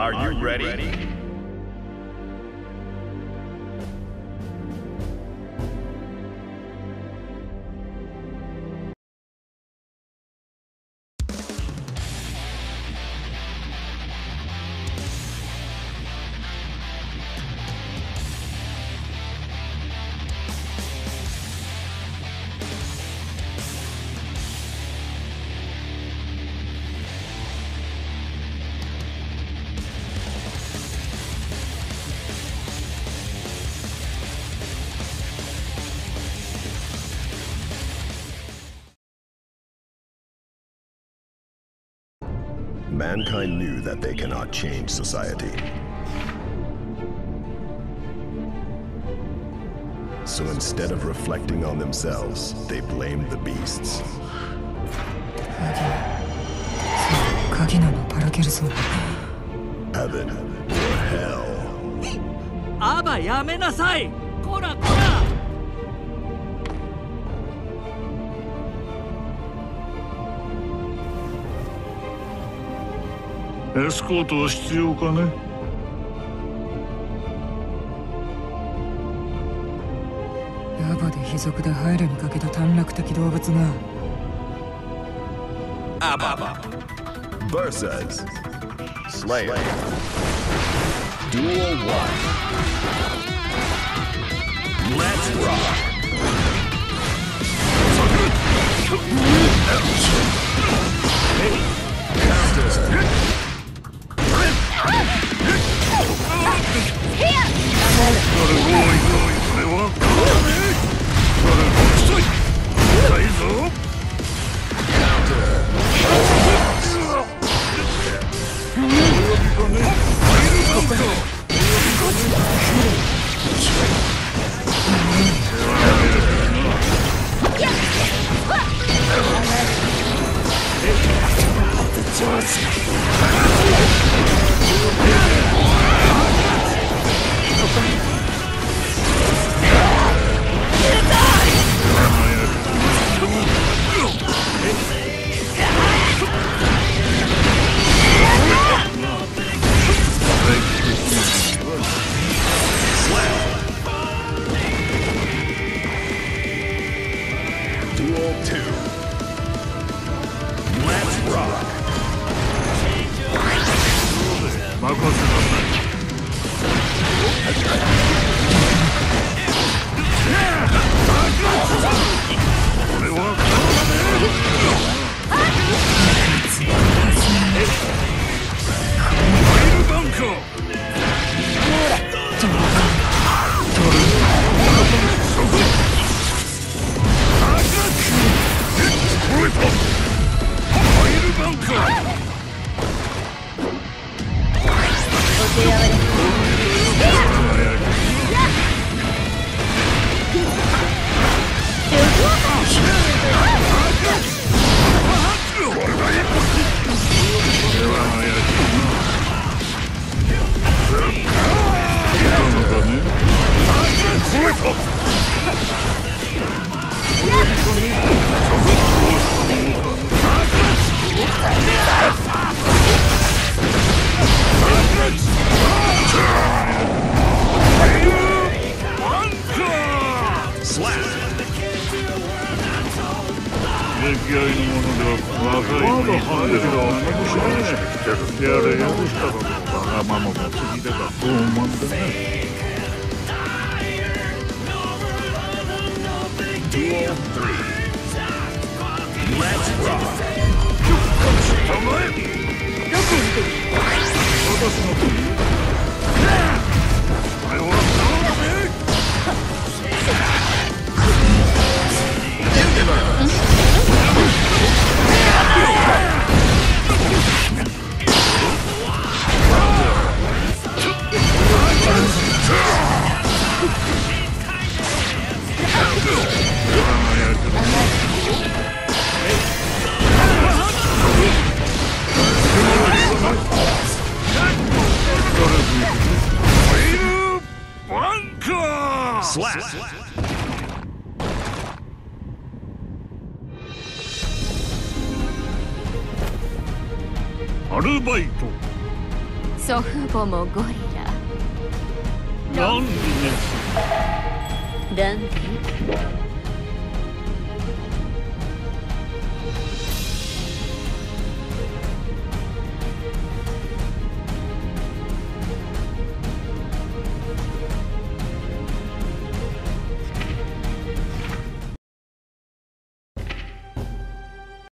Are you ready? Mankind knew that they cannot change society. So instead of reflecting on themselves, they blamed the beasts. 鍵なのパラケルソン Heaven or hell. アバやめなさいこらこら エスコートは必要かね？ヤバで卑俗でハイルにかけた短絡的動物が Versus Slayer. Duel 1. Let's rock. Duel えっ!?任せなさい。出来合いのものでは若いまだ早いけど何も知らないやれやれしたことわがままが過ぎだが傲慢だなアルバイト。祖父母もゴリラ。ランリネスラン